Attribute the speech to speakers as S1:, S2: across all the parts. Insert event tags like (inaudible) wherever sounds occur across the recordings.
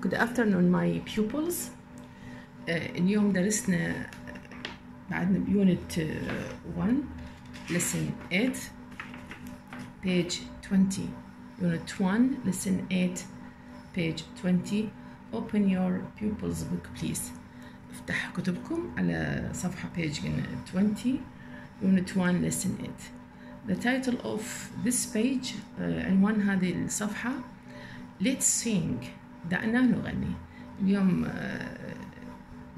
S1: Good afternoon my pupils آه، اليوم درسنا بعدنا بيونت 1 lesson 8 page 20 unit 1 lesson 8 page 20 open your pupils book please افتح كتبكم على صفحة page 20 unit 1 lesson 8 the title of this page آه، عنوان هذه الصفحة let's sing دعنا نغني. اليوم آه،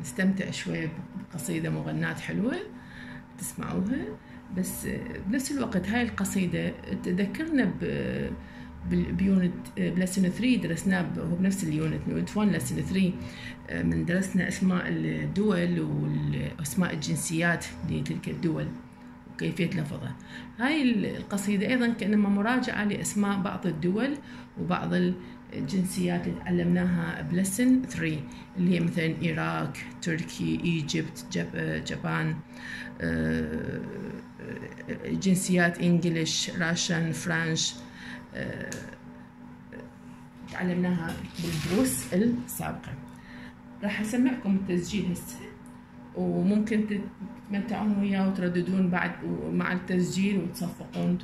S1: نستمتع شوية بقصيدة مغناة حلوة تسمعوها بس آه، بنفس الوقت هاي القصيدة تذكرنا ب unit آه، ب lesson 3 درسناه هو بنفس ال unit unit 1 lesson 3 آه، من درسنا أسماء الدول واسماء الجنسيات لتلك الدول وكيفية لفظها. هاي القصيدة أيضا كأنما مراجعة لأسماء بعض الدول وبعض الجنسيات اللي تعلمناها بلسن 3 اللي هي مثلا العراق تركي إيجيبت جاب جابان آه، جنسيات إنجليش راشن فرنش آه، تعلمناها بالدروس السابقة. راح أسمعكم التسجيل هسه وممكن تتمتعون وياه وترددون بعد مع التسجيل وتصفقون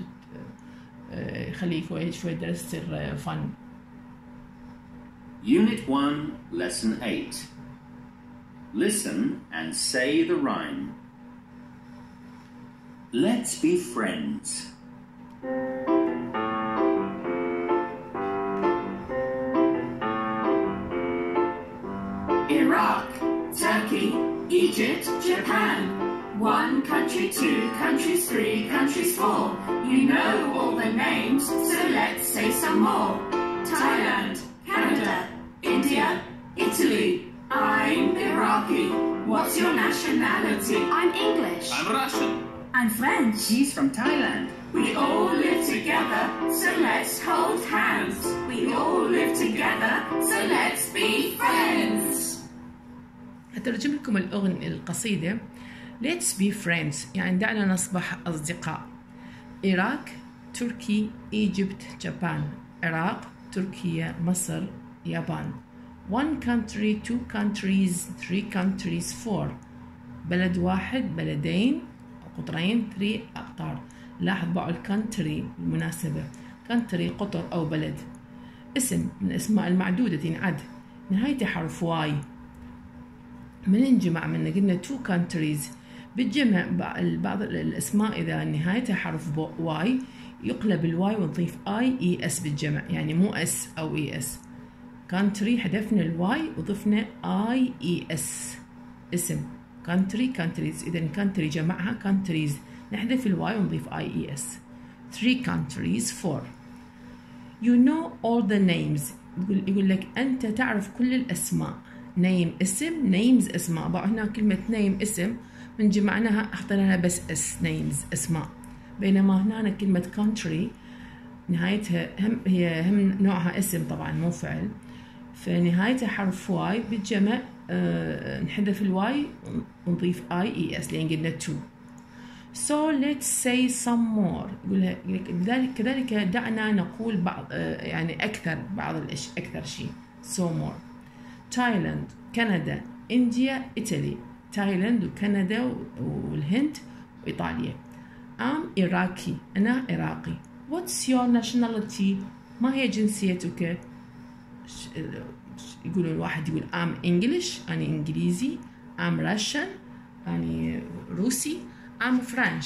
S1: آه، يخلي شوي شوي درس يصير فن.
S2: Unit 1, Lesson 8. Listen and say the rhyme. Let's be friends.
S3: Iraq, Turkey, Egypt, Japan. One country, two countries, three countries, four. You know all the names, so let's say some more. Thailand, Canada, India, Italy. I'm Iraqi. What's your nationality?
S4: I'm English.
S2: I'm Russian.
S4: I'm French.
S5: He's from Thailand.
S3: We all live together, so let's hold hands. We all live together, so let's be friends.
S1: هترجم لكم الأغنية القصيدة Let's be friends يعني دعنا نصبح أصدقاء العراق تركي إيجيبت جابان عراق تركيا مصر يابان One country, two countries, three countries, four. بلد واحد بلدين قطرين three أقطار لاحظ بعض ال country بالمناسبة. country قطر أو بلد. اسم من الأسماء المعدودة. تنعد نهايته حرف Y. من انجمع من قلنا two countries بالجمع بع- بعض الأسماء إذا نهايتها حرف Y. يقلب ال Y ونضيف I E S بالجمع. يعني مو S أو E S country حذفنا ال Y وضفنا I E S اسم. country countries اذا country جمعها كونتريز نحذف ال Y ونضيف I E S 3 countries 4 You know all the names. يقول, يقول لك أنت تعرف كل الأسماء. name اسم. names أسماء. بقى هنا كلمة name اسم. من جمعناها حطينا لها بس S names أسماء. بينما هنا كلمة country نهايتها هم هي هم نوعها اسم طبعا مو فعل. فنهايتها حرف Y بالجمع آه نحذف ال Y ونضيف I E S لأن قلنا two. So let's say some more. يقول كذلك دعنا نقول بعض آه، يعني أكثر بعض الأشياء أكثر شيء. So more. Thailand Canada India Italy تايلاند وكندا والهند وإيطاليا. I'm Iraqi أنا عراقي What's your nationality ما هي جنسيتك؟ يقولوا الواحد يقول I'm English أنا إنجليزي I'm Russian أنا روسي I'm French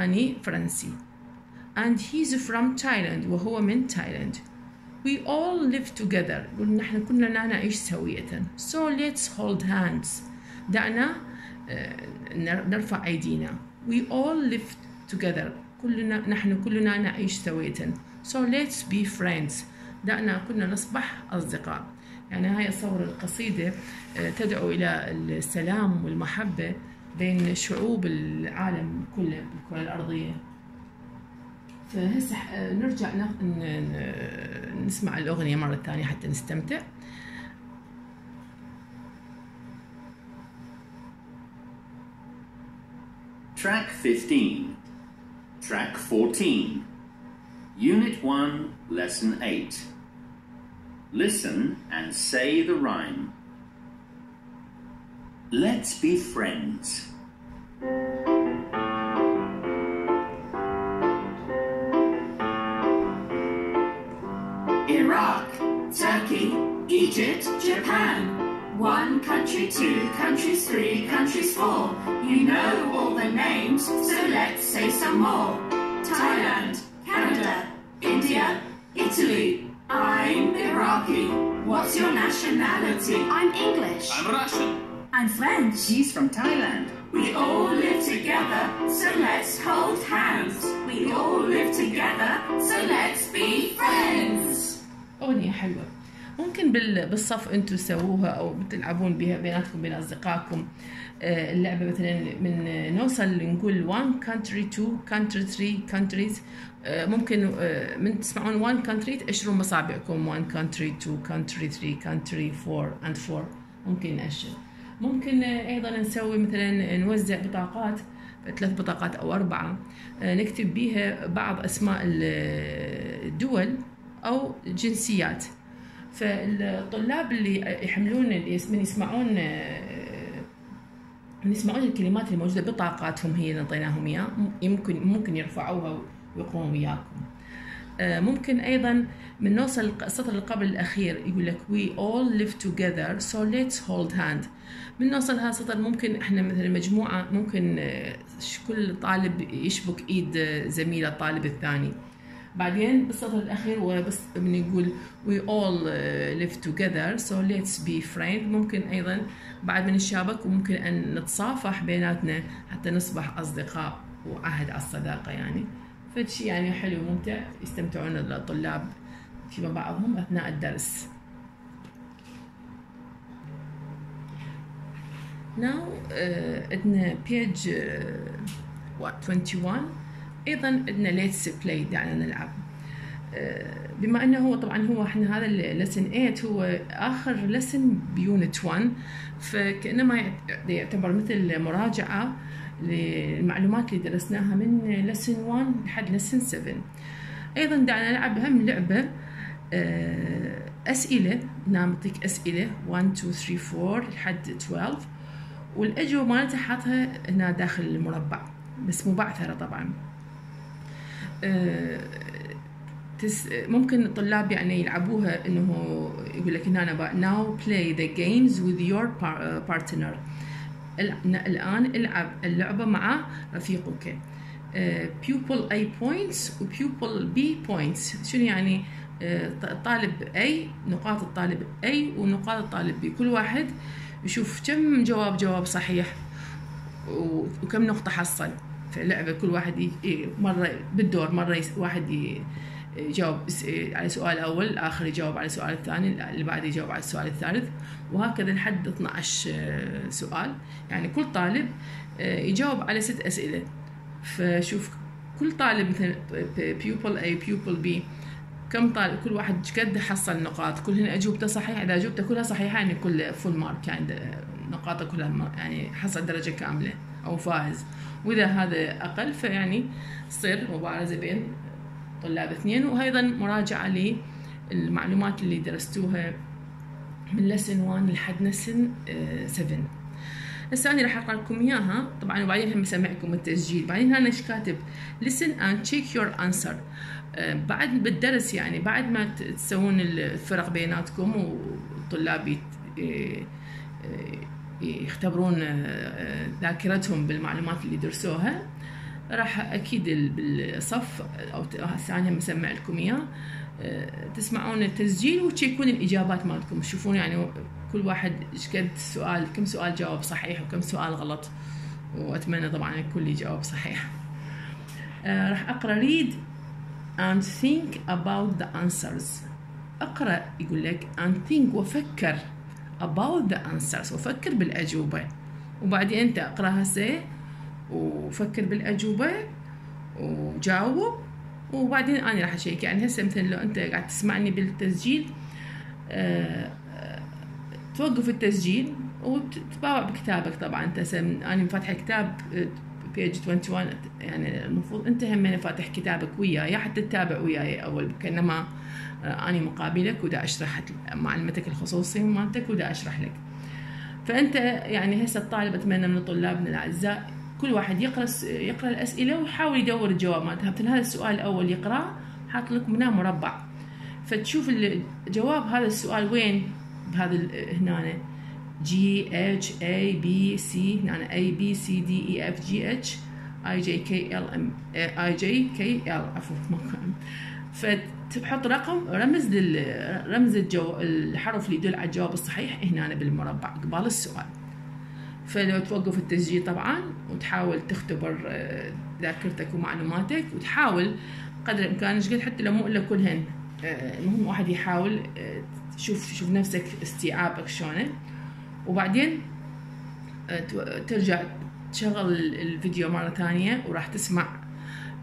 S1: أنا فرنسي. And he's from Thailand وهو من تايلاند we all live together. نحن كلنا نعيش سوية؟ So let's hold hands. دعنا آه، نر- نرفع أيدينا. We all live together. كلنا نحن كلنا نعيش سوية؟ So let's be friends. دعنا كلنا نصبح أصدقاء يعني هاي الصورة القصيدة آه، تدعو إلى السلام والمحبة بين شعوب العالم كله بالكرة الأرضية فهسه آه، نرجع نسمع الأغنية مرة ثانية حتى نستمتع
S2: Track 15. Track 14. Unit 1, Lesson 8. Listen and say the rhyme. Let's be friends.
S3: Iraq, Turkey, Egypt, Japan. One country, two countries, three countries, four. You know all the names, so let's say some more. Thailand, Canada, India, Italy. I'm Iraqi. What's your nationality?
S4: I'm English.
S5: I'm Russian.
S4: I'm French.
S2: He's from Thailand.
S3: We all live together, so let's hold hands. We all live together, so let's be friends.
S1: أغنية حلوة ممكن بال- بالصف أنتم تسووها أو بتلعبون بها بيناتكم بين أصدقائكم. آه، اللعبة مثلا من نوصل نقول one country two country three countries. آه، ممكن آه، من تسمعون one country تأشرون مصابعكم. one country two country three country four and four. ممكن نأشر. ممكن أيضا نسوي مثلا نوزع بطاقات ثلاث بطاقات أو أربعة. نكتب بيها بعض أسماء ال- الدول أو جنسيات. فالطلاب اللي يحملون اللي من يسمعون آه، من يسمعون الكلمات الموجوده بطاقاتهم هي اللي أعطيناهم إياها. يمكن ممكن يرفعوها ويقرون وياكم. آه، ممكن أيضا من نوصل السطر اللي قبل الأخير يقول لك we all live together so let's hold hand. من نوصل هذا السطر ممكن إحنا مثلا مجموعة ممكن آه، كل طالب يشبك إيد زميلة الطالب الثاني. بعدين بالسطر الأخير وبس يقول we all uh, live together so let's be friends. ممكن أيضا بعد من الشابك وممكن أن نتصافح بيناتنا حتى نصبح أصدقاء وعهد على الصداقة يعني. فشي يعني حلو وممتع يستمتعون الطلاب فيما بعضهم أثناء الدرس. Now uh, عندنا page uh, what 21 أيضا عندنا let's play دعنا نلعب. آه، بما إنه هو طبعا هو إحنا هذا اللسن 8 هو آخر لسن بيونت 1 فكأنما يعت- يعتبر مثل مراجعة للمعلومات اللي درسناها من لسن 1 لحد لسن 7 أيضا دعنا نلعب هم لعبة آه، أسئلة. نعطيك أسئلة. 1 2 3 4 لحد 12 والأجوبة مالتها حاطها هنا داخل المربع بس مبعثرة طبعا. ممكن الطلاب يعني يلعبوها إنه يقول لك هنا بقى the games with your par- partner. ال- الآن العب اللعبة مع رفيقك. آه، pupil A points و pupil B points. شنو يعني؟ آه، الطالب A نقاط الطالب A ونقاط الطالب B. كل واحد يشوف كم جواب جواب صحيح وكم نقطة حصل. اللعبة كل واحد مرة بالدور يس- واحد ي- يجاوب على السؤال الأول الآخر يجاوب على السؤال الثاني اللي بعده يجاوب على السؤال الثالث وهكذا لحد 12 آه، سؤال. يعني كل طالب آه، يجاوب على ست أسئلة. فشوف كل طالب مثلا بيوبل A بيوبل B كم طالب كل واحد قد حصل نقاط؟ كلهن أجوبته صحيحة؟ إذا أجوبته كلها صحيحة يعني كل فول مارك يعني نقاطه كلها يعني حصل درجة كاملة. أو فائز. وإذا هذا أقل فيعني تصير مبارزه بين طلاب اثنين. وأيضا مراجعة للمعلومات اللي درستوها من لسن 1 لحد لسن 7 هسه أنا راح أقرأ لكم إياها. طبعا وبعدين هم بسمعكم التسجيل. بعدين أنا إيش كاتب؟ Listen and check your answer. آه، بعد بالدرس يعني بعد ما تسوون الفرق بيناتكم والطلاب آه، آه، يختبرون آه، ذاكرتهم بالمعلومات اللي درسوها. راح أكيد ال- بالصف أو هسه أنا مسمع لكم إياه. آه، تسمعون التسجيل وتشيكون الإجابات مالتكم تشوفون يعني كل واحد إيش قد سؤال كم سؤال جاوب صحيح وكم سؤال غلط. وأتمنى طبعا الكل يجاوب صحيح. آه، راح أقرأ read and think about the answers. أقرأ يقول لك and think وفكر. About the answers. وفكر بالأجوبة. وبعدين انت اقرأ هسه وفكر بالأجوبة وجاوب. وبعدين أنا راح أشيك. يعني هسه مثلا لو انت قاعد تسمعني بالتسجيل آه، آه، توقف التسجيل وتتباوع بكتابك. طبعا انت أنا فاتحة كتاب بيج 21 يعني المفروض أنت هم فاتح كتابك وياي حتى تتابع وياي أول كأنما آه، أني مقابلك ودا أشرح معلومتك الخصوصيه مالتك ودا أشرح لك. فأنت يعني هسه الطالب أتمنى من طلابنا الأعزاء كل واحد يقرأ يقرأ الأسئلة ويحاول يدور الجواب مالتها مثل هذا السؤال الأول يقرأه؟ حاط لك هنا مربع. فتشوف الجواب هذا السؤال وين؟ بهذا هنا. G H A B C هنا A B C D E F G H I J K L M I J K L عفوا (laughs) فتحط رقم رمز لل رمز الجو الحرف اللي يدل على الجواب الصحيح هنا بالمربع قبال السؤال. فلو توقف التسجيل طبعا وتحاول تختبر آه، ذاكرتك ومعلوماتك وتحاول قدر الإمكان إيش حتى لو مو إلا كلهن. آه، المهم واحد يحاول آه، تشوف شوف نفسك استيعابك شلونه وبعدين آه، ترجع تشغل ال- الفيديو مرة ثانية وراح تسمع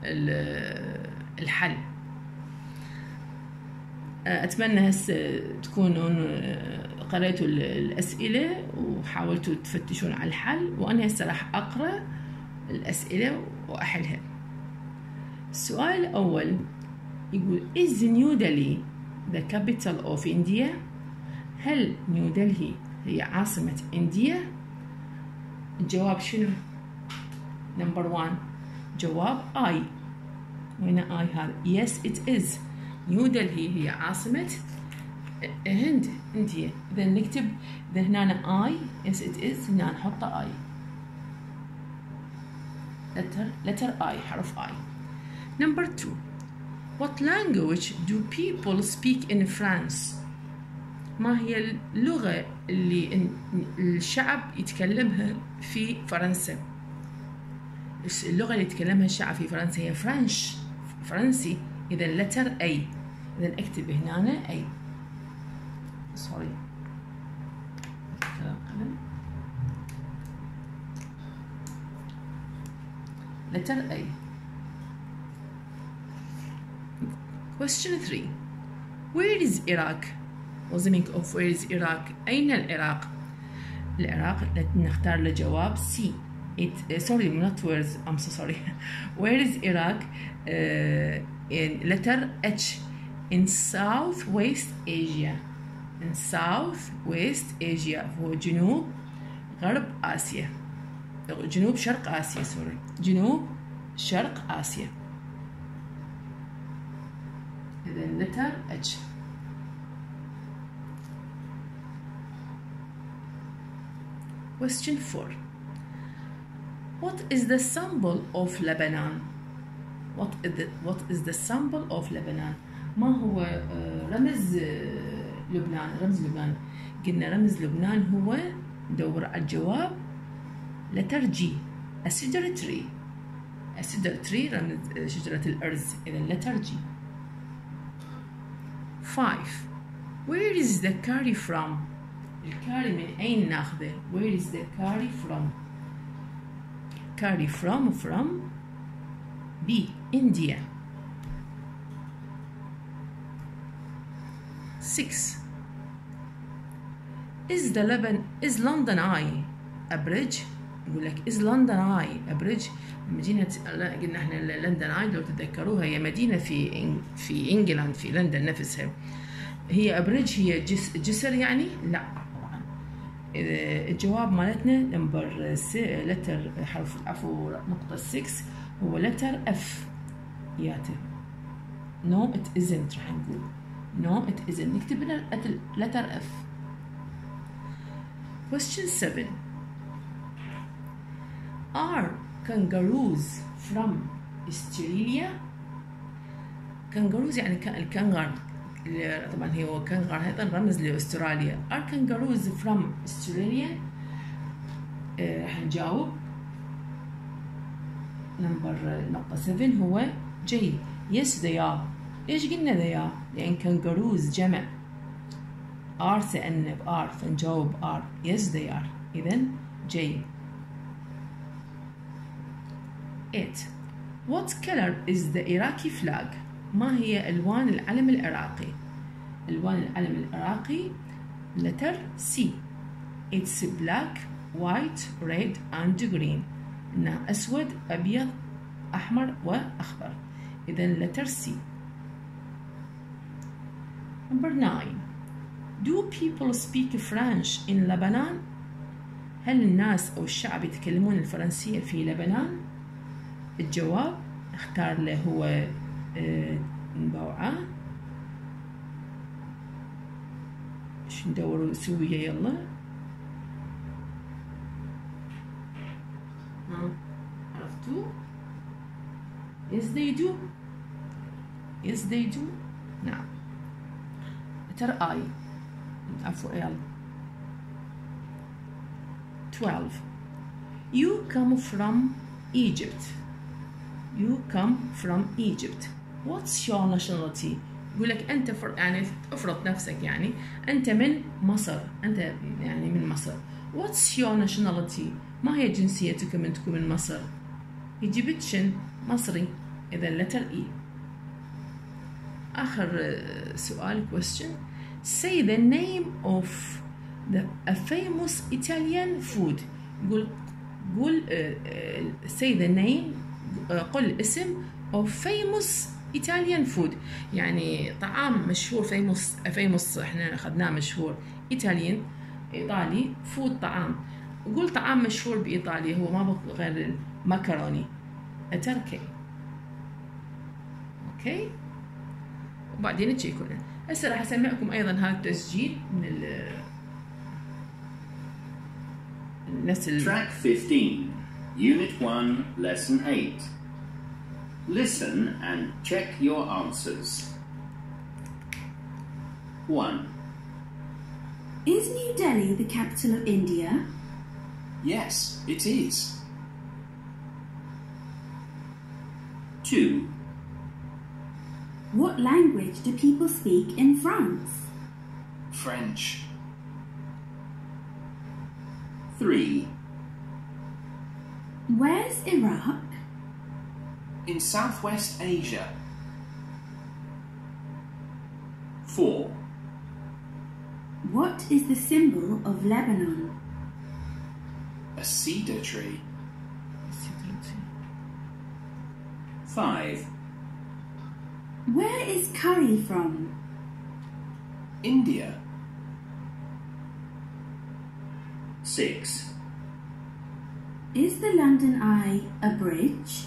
S1: ال- الحل. آه، أتمنى هسه تكونوا آه، قريتوا ال- الأسئلة وحاولتوا تفتشون على الحل. وأنا هسه راح أقرأ الأسئلة وأحلها. السؤال الأول يقول Is New Delhi the capital of India؟ هل نيو دلهي هي عاصمة India؟ الجواب شنو؟ number 1 جواب I وين I هذا؟ Yes it is New Delhi هي عاصمة هند India إذا نكتب إذا هنا I Yes it is هنا نحط آي letter letter I حرف I number 2 What language do people speak in France? ما هي اللغة اللي ال- الشعب يتكلمها في فرنسا. اللغة اللي يتكلمها الشعب في فرنسا هي فرنش فرنسي. إذا letter A. إذا أكتب هنا A. سوري letter A. Question 3 where is Iraq? Meaning of where is Iraq أين العراق العراق نختار له جواب C it uh, sorry not where's I'm so sorry where is Iraq uh, in letter H in Southwest Asia in Southwest Asia هو جنوب غرب آسيا جنوب شرق آسيا سوري جنوب شرق آسيا إذا letter H Question 4 What is the symbol of Lebanon? What is the, what is the symbol of Lebanon? ما هو آه، رمز آه، لبنان رمز لبنان قلنا رمز لبنان هو ندور على الجواب letter G a cedar tree a cedar tree رمز آه، شجرة الأرز إذا letter G 5 Where is the curry from? الكاري من أين نأخذه؟ Where is the curry from? Curry from from B India 6 Is the Lebanon is London Eye a bridge؟ يقول لك is London Eye a bridge مدينة لا، قلنا إحنا London Eye لو تتذكروها هي مدينة في في England في لندن نفسها هي a bridge هي جس جسر يعني؟ لا الجواب مالتنا number letter حرف عفوا نقطة 6 هو letter F ياته. No it isn't راح نقول. No it isn't نكتب لتر اف question 7 are kangaroos from Australia? kangaroos يعني الكنغر. طبعا هو كنغر أيضا رمز لأستراليا. Kangaroos from Australia. آه، راح نجاوب. number نقطة 7 هو J they are. ليش قلنا are لأن kangaroos جمع. Are تأنب are فنجاوب yes they are. إذا J 8 What color is the Iraqi flag? ما هي ألوان العلم العراقي؟ ألوان العلم العراقي letter C It's black, white, red and green قلنا أسود أبيض أحمر وأخضر إذا letter C Number 9 Do people speak French in Lebanon? هل الناس أو الشعب يتكلمون الفرنسية في لبنان؟ الجواب اختار له هو آه، نبوعة ايش ندور سوية يلا ها عرفتوا yes they do yes they do نعم ترى اي عفوا يلا 12 you come from Egypt you come from Egypt What's your nationality يقول لك انت. يعني افرض نفسك يعني انت من مصر انت يعني من مصر what's your nationality ما هي جنسيتك من تكون من مصر Egyptian مصري اذا letter E اخر آه، سؤال question say the name of the a famous Italian food قول قول آه، آه، say the name آه، قل اسم of famous Italian food. يعني طعام مشهور famous famous إحنا أخذناه مشهور. Italian إيطالي food طعام. قول طعام مشهور بايطاليا هو ما غير المكروني. Turkey okay؟ وبعدين تچيكون هسه راح أسمعكم أيضا هذا التسجيل من ال الناس ال-
S2: Track 15, Unit 1, Lesson 8. Listen and check your answers. 1,
S4: Is New Delhi the capital of India?
S5: Yes, it is.
S2: 2,
S4: What language do people speak in France?
S5: French.
S2: 3,
S4: Where's Iraq?
S5: In Southwest Asia.
S2: 4,
S4: What is the symbol of Lebanon?
S5: A cedar tree.
S2: 5,
S4: Where is curry from?
S5: India.
S2: 6,
S4: Is the London Eye a bridge?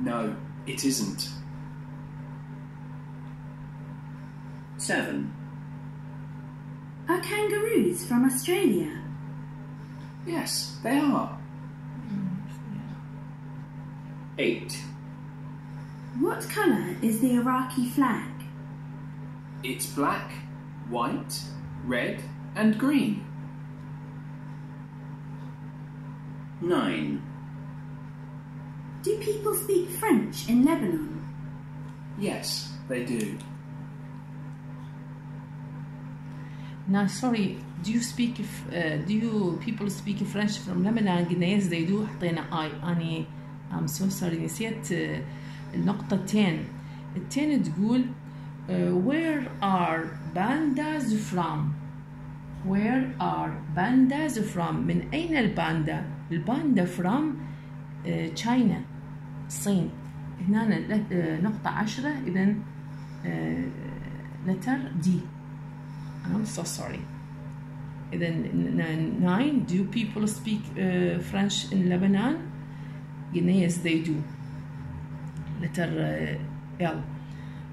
S5: No, it isn't.
S2: 7,
S4: Are kangaroos from Australia?
S5: Yes, they are.
S2: 8,
S4: What colour is the Iraqi flag?
S5: It's black, white, red, and green.
S2: 9,
S4: Do people speak French in Lebanon?
S5: Yes, they do.
S1: Now, sorry, do you speak if, uh, do you people speak French from Lebanon? قلنا yes they do حطينا I أني I'm so sorry نسيت uh, النقطتين التين تقول uh, where are pandas from where are pandas from من أين الباندا الباندا from uh, China الصين هنا uh, نقطة عشرة إذا uh, letter D I'm so sorry. N- nine, do people speak uh, French in Lebanon? yes they do. Letter uh, L.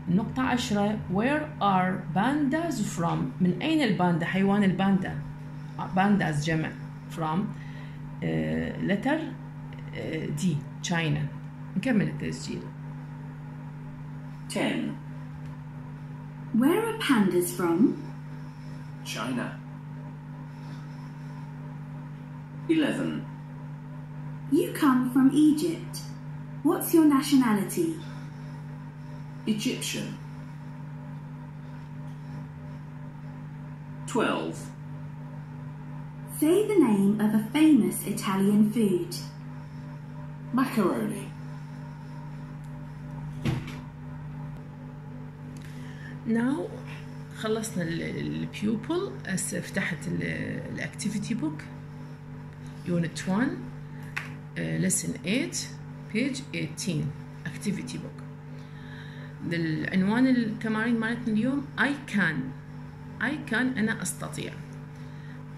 S1: النقطة عشرة where are pandas from من أين الباندا حيوان الباندا pandas جمع from uh, letter uh, D China نكمل التسجيل
S2: 10,
S4: Where are pandas from?
S5: China.
S2: 11,
S4: You come from Egypt. What's your nationality?
S5: Egyptian.
S2: 12,
S4: Say the name of a famous Italian food.
S5: Macaroni.
S1: Now خلصنا البيوبل هسه فتحت الاكتيفيتي بوك يونت 1 lesson 8 page 18 activity book. العنوان التمارين مالتنا اليوم I can. I can. أنا أستطيع.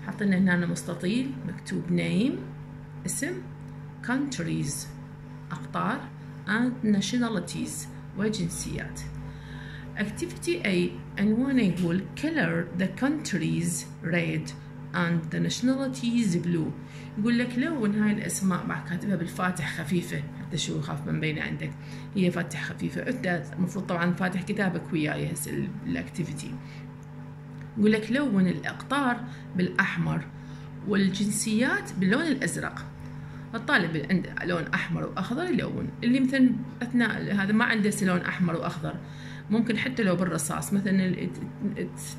S1: حطينا هنا مستطيل. مكتوب name. اسم. countries. أقطار. And nationalities. وجنسيات activity A عنوانه يقول color the countries red and the nationalities blue. يقول لك لون هاي الأسماء مع كاتبها بالفاتح خفيفة حتى شو يخاف من بين عندك. هي فاتح خفيفة. انت المفروض طبعا فاتح كتابك وياي هسه الأكتيفيتي. يقول لك لون الأقطار بالأحمر والجنسيات باللون الأزرق. الطالب عنده لون أحمر وأخضر يلون. اللي مثلا أثناء هذا ما عنده لون أحمر وأخضر. ممكن حتى لو بالرصاص مثلا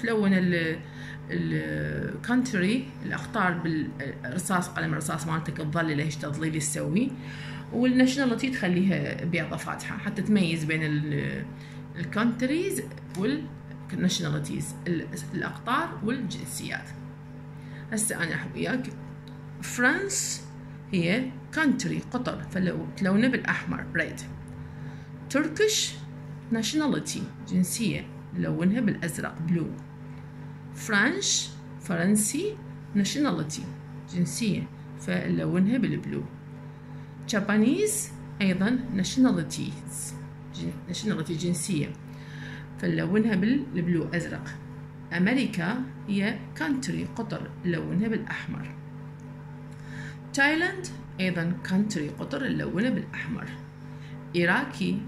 S1: تلون ال country الاخطار بالرصاص قلم الرصاص مالتك تظل ليش تظليل تسوي وال nationality تخليها بيضة فاتحة حتى تميز بين ال countries وال nationalities الأقطار والجنسيات. هسه أنا وياك. فرانس هي country قطر. فلو تلونه بالأحمر red Turkish nationality جنسية لونها بالأزرق blue French فرنسي nationality جنسية فلونها بال blue Japanese أيضا nationalities nationality جنسية فنلونها بال blue أزرق. أمريكا هي country قطر نلونها بالأحمر. تايلاند أيضا country قطر نلونها بالأحمر. Iraqi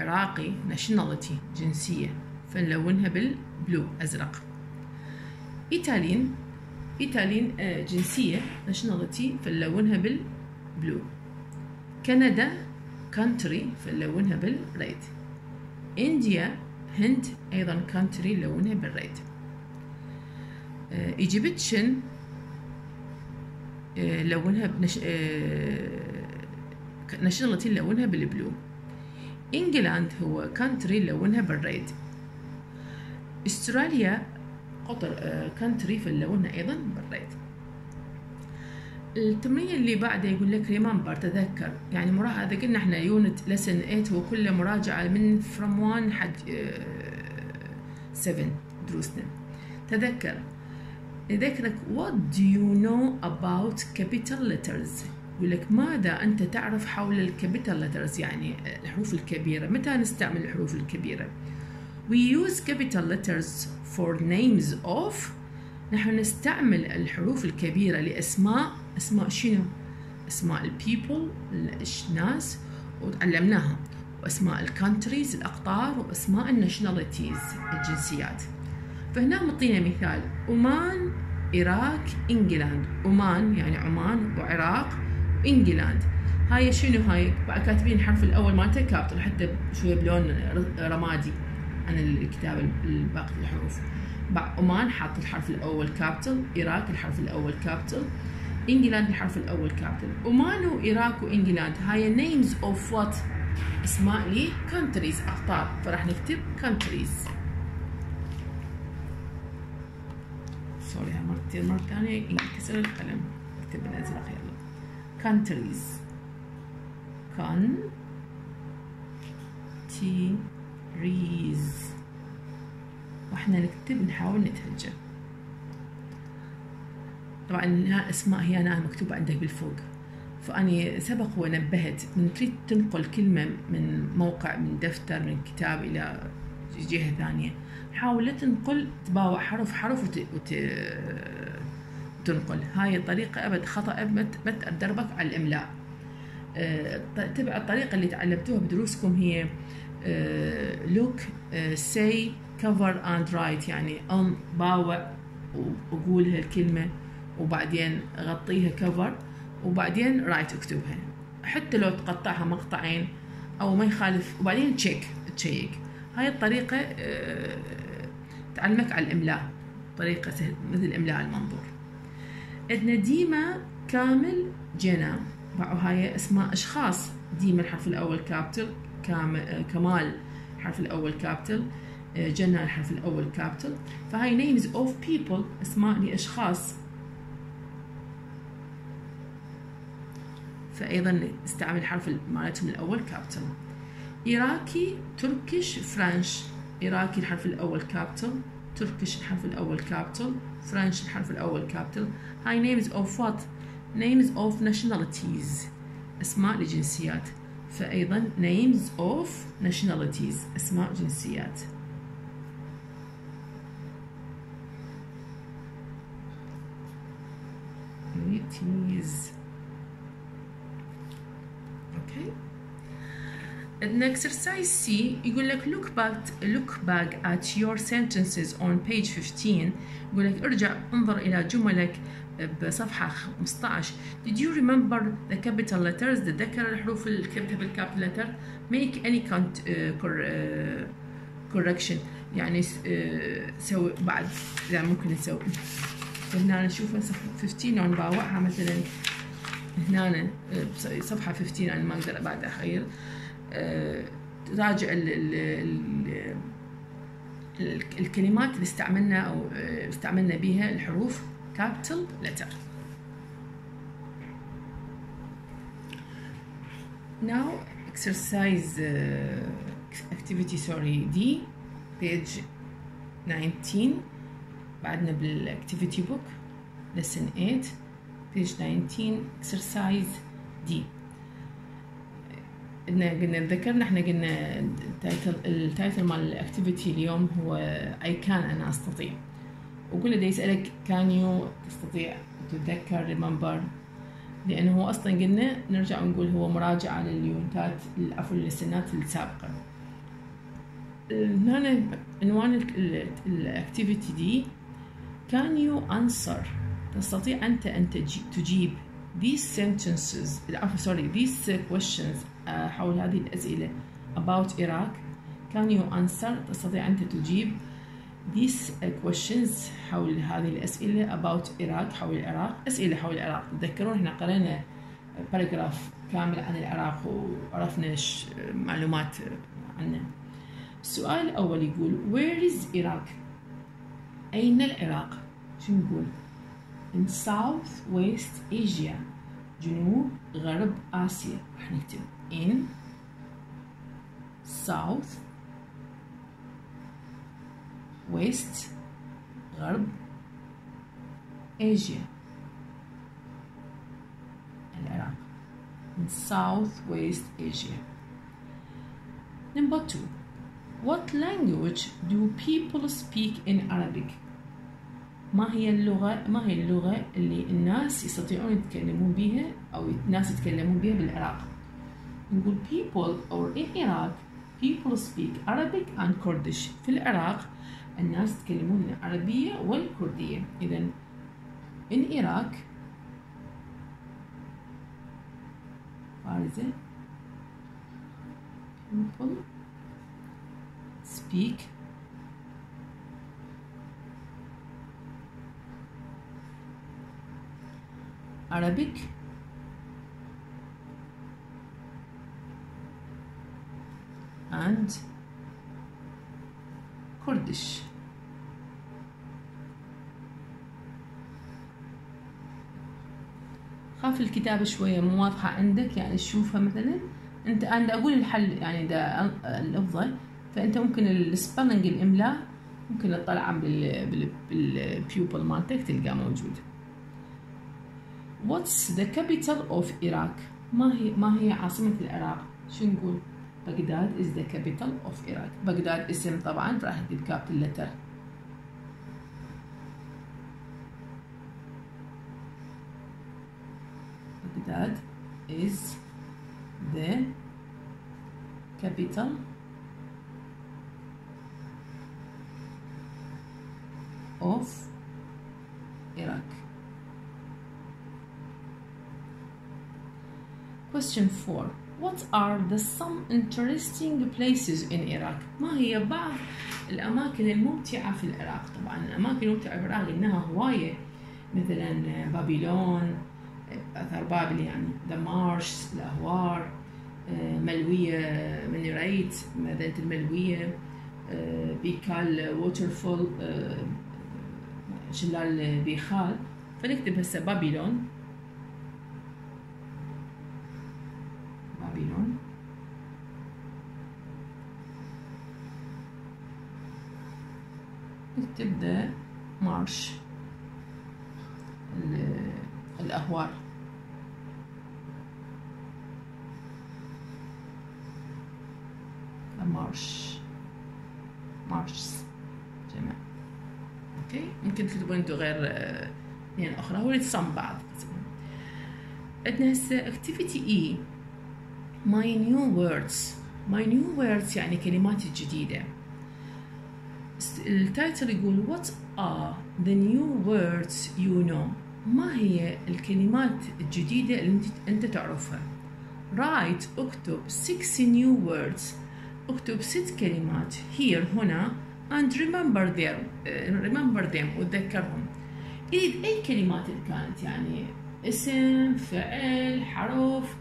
S1: عراقي nationality جنسية فنلونها بال blue أزرق. Italian Italian جنسية nationality فنلونها بال blue. كندا country فنلونها بال red. India هند أيضا country نلونها بال red. Egyptian لونها بنش... nationality نلونها بال blue. England هو country لونها بال red أستراليا قطر country فلونها أيضا بال red. التمرين اللي بعده يقول لك remember تذكر يعني مرا هذا قلنا إحنا unit lesson 8 هو كله مراجعة من from 1 حد 7 دروسنا تذكر. يذكرك what do you know about capital letters يقول لك ماذا أنت تعرف حول ال capital letters يعني الحروف الكبيرة؟ متى نستعمل الحروف الكبيرة؟ We use capital letters for names of نحن نستعمل الحروف الكبيرة لأسماء أسماء شنو؟ أسماء ال people الناس وتعلمناها وأسماء ال countries الأقطار وأسماء ال nationalities الجنسيات. فهنا مطينا مثال. عمان العراق England عمان يعني عمان وعراق. England. هاي شنو هاي؟ كاتبين الحرف الأول مالته كابتل حتى شوية بلون رمادي. عن الكتاب الباقي الحروف. عمان حاط الحرف الأول capital العراق الحرف الأول capital England الحرف الأول capital عمان وعراق و England هاي names of what اسماء لي countries اقطار فراح نكتب countries sorry مرتين مرة ثانية. ينكسر القلم. أكتب بالازرق يلا countries. Countries. وإحنا نكتب نحاول نتهجى طبعا ها أسماء هي أنا مكتوبة عندك بالفوق. فأني سبق ونبهت من تريد تنقل كلمة من موقع من دفتر من كتاب إلى جهة ثانية. حاول تنقل تباوع حرف حرف وت... وت... تنقل. هاي الطريقة أبد خطأ أبد ما تدربك على الإملاء. أه تبع الطريقة اللي تعلمتوها بدروسكم هي أه look أه say cover and write. يعني أم باوع وقول هالكلمة وبعدين غطيها cover وبعدين write اكتبها. حتى لو تقطعها مقطعين أو ما يخالف وبعدين check check هاي الطريقة أه تعلمك على الإملاء. طريقة سهل مثل إملاء المنظور. عندنا ديما كامل جنة هاي اسماء أشخاص. ديما الحرف الأول capital كمال الحرف الأول capital جنة الحرف الأول capital. فهاي names of people اسماء لأشخاص. فأيضا استعمل حرف مالتهم الأول capital Iraqi Turkish French. Iraqi الحرف الأول capital Turkish الحرف الأول كابيتال فرنش الحرف الأول كابيتال هاي names of what names of nationalities أسماء لجنسيات فأيضا names of nationalities أسماء جنسيات nationalities okay in exercise C يقول لك look back look back at your sentences on page 15 يقول لك ارجع انظر إلى جملك بصفحة 15 Did you remember the capital letters تذكر الحروف اللي كتبتها بالكابيتال letter? Make any cont- uh, cor- uh, correction. يعني uh, سوي بعد. يعني ممكن نسوي. هنا نشوف صفحة 15 عم باوعها مثلا. هنا uh, صفحة 15 أنا ما أقدر بعد أخير uh, راجع ال ال ال ال الكلمات اللي استعملنا uh, استعملنا بها الحروف capital letter. Now exercise uh, activity sorry D page 19 بعدنا بالactivity book lesson 8 page 19 exercise D قلنا قلنا ذكرنا إحنا قلنا ال title ال title مال ال activity اليوم هو I can أنا أستطيع. وقول ده يسألك can you تستطيع تتذكر remember لأنه هو أصلا قلنا نرجع ونقول هو مراجعة لليونتات عفوا للسنات السابقة. هنا عنوان ال activity D. can you answer? تستطيع أنت أن تجيب these sentences عفوا these questions حول هذه الأسئلة. About Iraq. can you answer تستطيع أنت تجيب these questions حول هذه الأسئلة. About Iraq حول العراق. أسئلة حول العراق. تذكرون إحنا قرأنا باراجراف كامل عن العراق وعرفنا معلومات عنه. السؤال الأول يقول where is Iraq? أين العراق? شو نقول in South West Asia. جنوب غرب آسيا. راح نكتب. In South West غرب Asia العراق in South West Asia Number two What language do people speak in Arabic? ما هي اللغة ما هي اللغة اللي الناس يستطيعون يتكلمون بها أو الناس يتكلمون بها بالعراق؟ نقول people or in Iraq people speak Arabic and Kurdish في العراق الناس يتكلمون العربية والكردية إذا in Iraq فارزة people speak Arabic and Kurdish خاف الكتابة شوية مو واضحة عندك؟ يعني تشوفها مثلا؟ أنت أنا أقول الحل يعني ده الأفضل. فأنت ممكن السبلنج الإملاء ممكن تطلع بالبيوبل مالتك تلقاه موجود. What's the capital of Iraq ما هي ما هي عاصمة العراق؟ شو نقول؟ بغداد is the capital of Iraq بغداد اسم طبعا راح نكتب كابيتال لتر Baghdad is the capital of Iraq. Question 4. What are the some interesting places in Iraq? ما هي بعض الأماكن الممتعة في العراق؟ طبعا الأماكن الممتعة في العراق إنها هواية مثلا Babylon آثار بابل يعني the marsh الأهوار ملوية minaret مدينة الملوية بيخال waterfall شلال بيخال فنكتب هسه Babylon تبدأ marsh ال- الأهوار. marsh. marsh. جمع أوكي؟ ممكن تكتبون أنتوا غير آه، اثنين أخرى. هو يتصم بعض. عندنا هسه activity E. My new words. My new words يعني كلمات جديدة. التايتل يقول what are the new words you know? ما هي الكلمات الجديدة اللي انت, انت تعرفها؟ Write اكتب six new words. اكتب ست كلمات. Here هنا. And remember them. Uh, remember them. وتذكرهم. يريد أي كلمات اللي كانت يعني اسم فعل حرف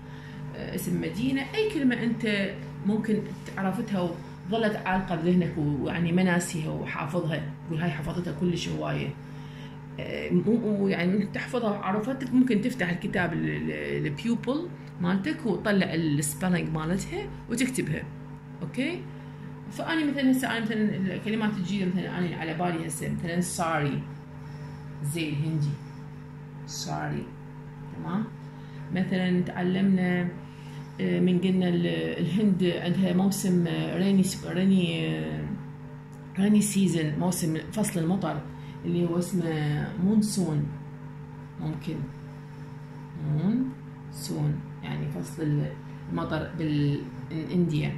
S1: آه، اسم مدينة أي كلمة أنت ممكن عرفتها وظلت عالقة بذهنك ويعني ما ناسيها وحافظها تقول هاي حفظتها كلش هواية. آه، مو يعني من تحفظها وعرفتك ممكن تفتح الكتاب ال pupil مالتك وتطلع ال spelling مالتها وتكتبها. أوكي؟ فاني مثلا هسه أنا مثلا الكلمات الجديده مثلا أنا على بالي هسه مثلا ساري زي الهندي ساري تمام؟ مثلا تعلمنا من قلنا ال- الهند عندها موسم rainy rainy rainy season موسم فصل المطر اللي هو اسمه monsoon ممكن. monsoon يعني فصل المطر بال India.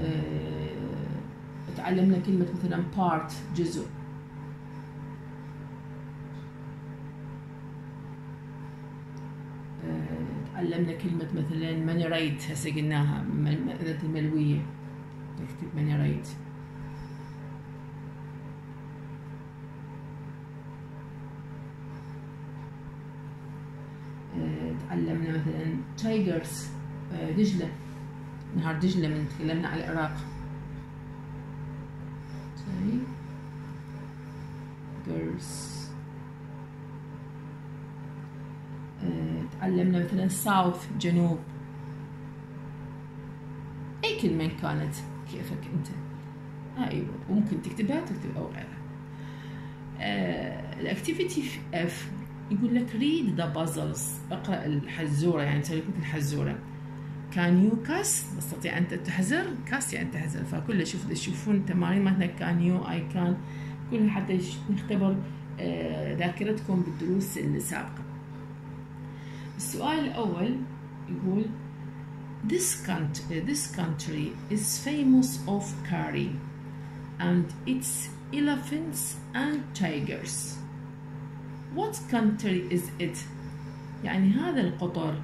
S1: آه، تعلمنا كلمة مثلا part جزء. آه، تعلمنا كلمة مثلا minaret هسه قلناها ذات الملوية. نكتب minaret آه، تعلمنا مثلا Tigris دجلة. نهر دجلة من تكلمنا على العراق tigers آه، تعلمنا مثلا south جنوب. أي كلمة كانت كيفك أنت؟ أيوه. وممكن تكتبها تكتب أو غيرها. ال activity F يقول لك read the puzzles. اقرأ الحزورة يعني تسوي لك الحزورة. can you guess تستطيع أن تحزر. guess يعني تحزر. فكل شوف تشوفون تمارين مثلا can you I can كل حتى نختبر آه، ذاكرتكم بالدروس السابقة. السؤال الأول يقول This country, this country is famous of curry and its elephants and tigers. What country is it? يعني هذا القطر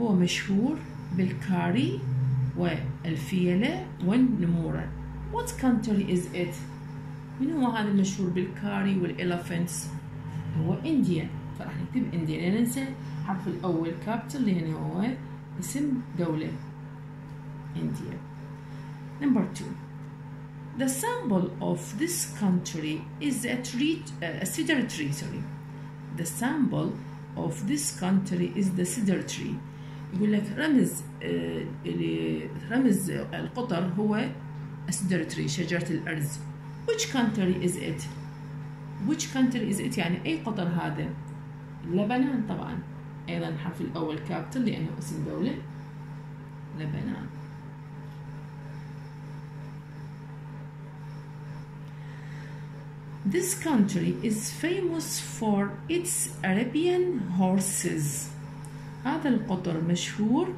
S1: هو مشهور بالكاري والفيلة والنمورة. What country is it? من هو هذا المشهور بال curry وال elephants؟ هو India فراح نكتب India لا ننسى الحرف الأول capital اللي هنا هو اسم دولة India. Number two. The symbol of this country is a tree, uh, a cedar tree. Sorry, the symbol of this country is the cedar tree. يقول لك رمز آه، اللي رمز القطر هو ال cedar tree شجرة الأرز. Which country is it? Which country is it يعني أي قطر هذا؟ لبنان طبعا. أيضا الحرف الأول capital لأنه اسم دولة. لبنان. This country is famous for its Arabian horses. هذا القطر مشهور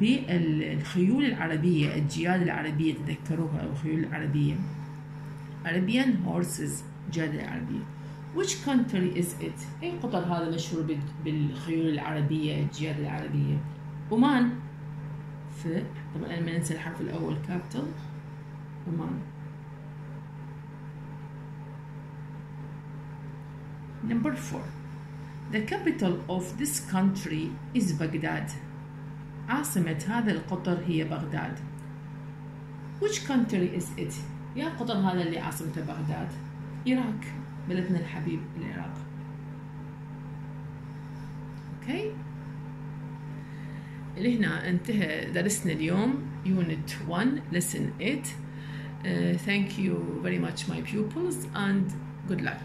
S1: بالخيول العربية الجياد العربية تذكروها الخيول العربية Arabian horses جياد العربية Which country is it؟ أي قطر هذا مشهور بال- بالخيول العربية الجياد العربية عمان في طبعا أنا ما ننسى الحرف الأول كابيتال عمان Number four. The capital of this country is Baghdad. عاصمة هذا القطر هي بغداد. Which country is it? يا قطر هذا اللي عاصمته بغداد. العراق بلدنا الحبيب العراق. okay؟ لهنا انتهى درسنا اليوم unit 1 lesson 8 Uh, thank you very much, my pupils, and good luck.